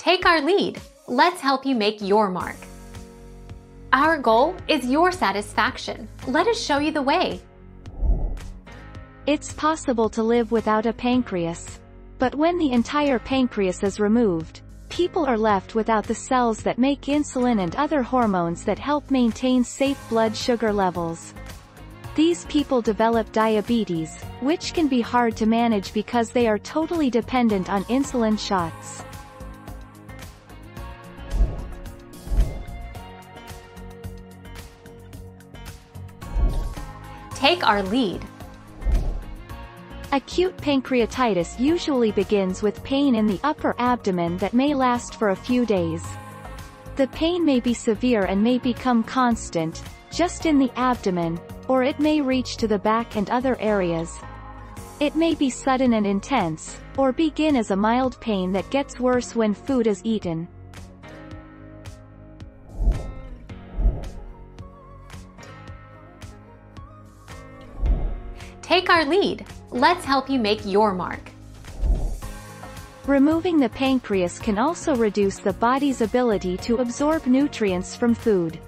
Take our lead. Let's help you make your mark. Our goal is your satisfaction. Let us show you the way. It's possible to live without a pancreas. But when the entire pancreas is removed, people are left without the cells that make insulin and other hormones that help maintain safe blood sugar levels. These people develop diabetes, which can be hard to manage because they are totally dependent on insulin shots. Take our lead. Acute pancreatitis usually begins with pain in the upper abdomen that may last for a few days. The pain may be severe and may become constant, just in the abdomen, or it may reach to the back and other areas. It may be sudden and intense, or begin as a mild pain that gets worse when food is eaten. Take our lead. Let's help you make your mark. Removing the pancreas can also reduce the body's ability to absorb nutrients from food.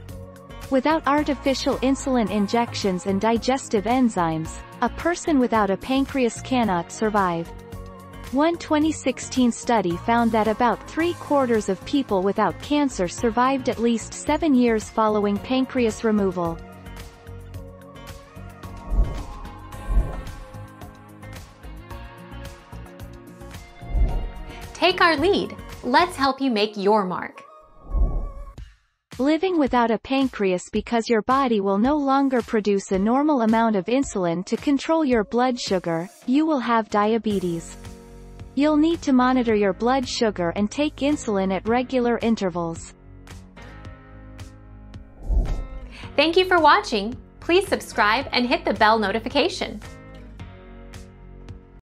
Without artificial insulin injections and digestive enzymes, a person without a pancreas cannot survive. One 2016 study found that about three-quarters of people without cancer survived at least seven years following pancreas removal. Take our lead. Let's help you make your mark. Living without a pancreas because your body will no longer produce a normal amount of insulin to control your blood sugar, you will have diabetes. You'll need to monitor your blood sugar and take insulin at regular intervals. Thank you for watching. Please subscribe and hit the bell notification.